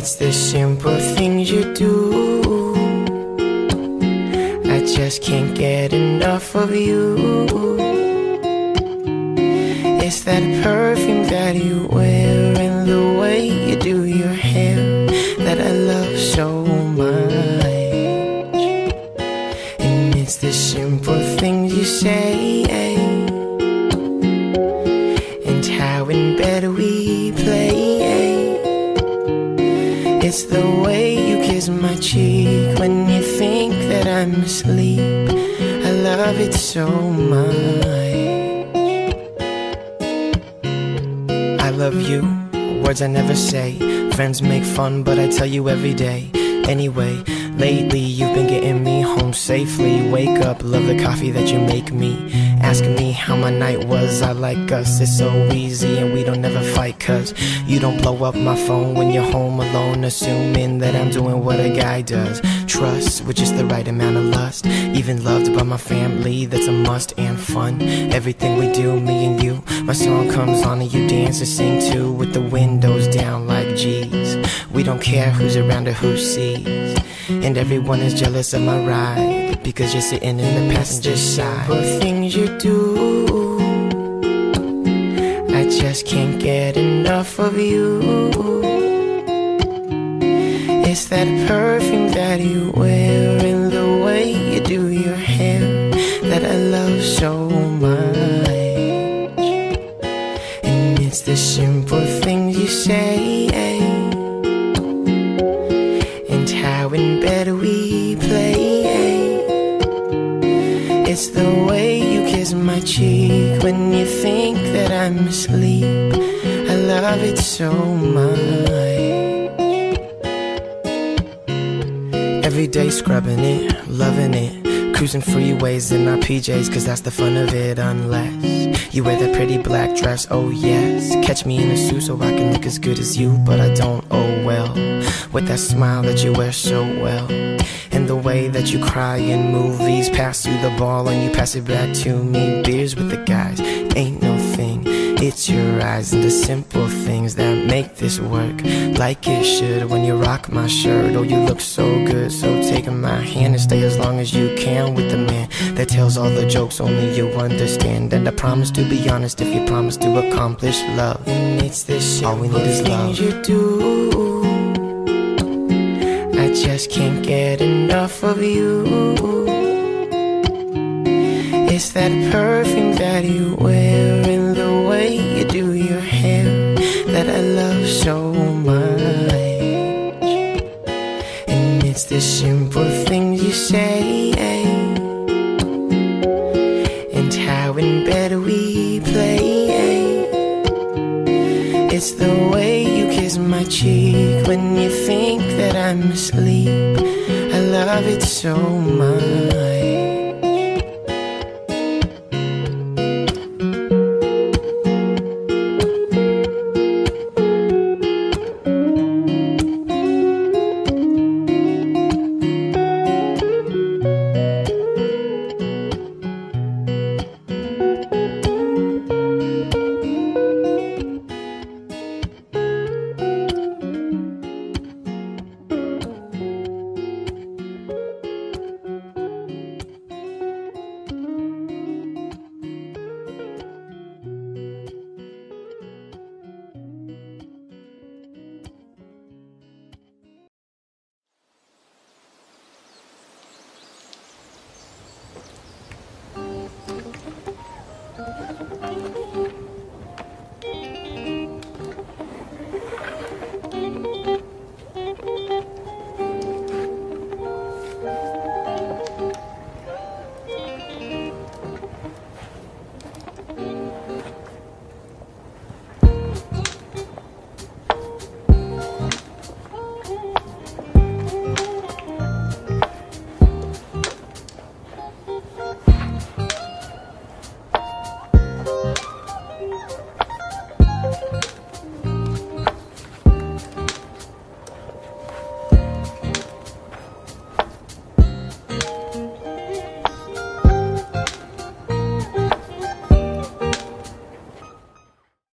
the simple things you do. I just can't get enough of you. It's that perfume that you wear and the way you do your hair that I love so much. And it's the simple things you say It's the way you kiss my cheek when you think that I'm asleep. I love it so much. I love you, words I never say. Friends make fun, but I tell you every day. Anyway, lately you've been getting me home safely. Wake up, love the coffee that you make me. Ask me how my night was, I like us. It's so easy and we don't never fight, cause you don't blow up my phone when you're home alone, assuming that I'm doing what a guy does. Trust with just the right amount of lust. Even loved by my family, that's a must and fun. Everything we do, me and you. My song comes on and you dance and sing too, with the windows down like G's. We don't care who's around or who sees. And everyone is jealous of my ride because you're sitting in the passenger side. Simple things you do, I just can't get enough of you. It's that perfume that you wear It's the way you kiss my cheek when you think that I'm asleep. I love it so much. Every day scrubbing it, loving it. Cruising freeways in our PJs, cause that's the fun of it. Unless you wear that pretty black dress, oh yes. Catch me in a suit so I can look as good as you, but I don't, oh well. With that smile that you wear so well. Way that you cry in movies, pass you the ball and you pass it back to me. Beers with the guys, ain't no thing. It's your eyes and the simple things that make this work like it should. When you rock my shirt, oh, you look so good. So take my hand and stay as long as you can with the man that tells all the jokes only you understand. And I promise to be honest if you promise to accomplish love. And it's this all we need is love. You do. I just can't get enough of you. It's that perfume that you wear and the way you do your hair that I love so much. And it's the simple things you say and how in bed we play. It's the way you kiss my cheek when you think that I'm asleep. Love it so much.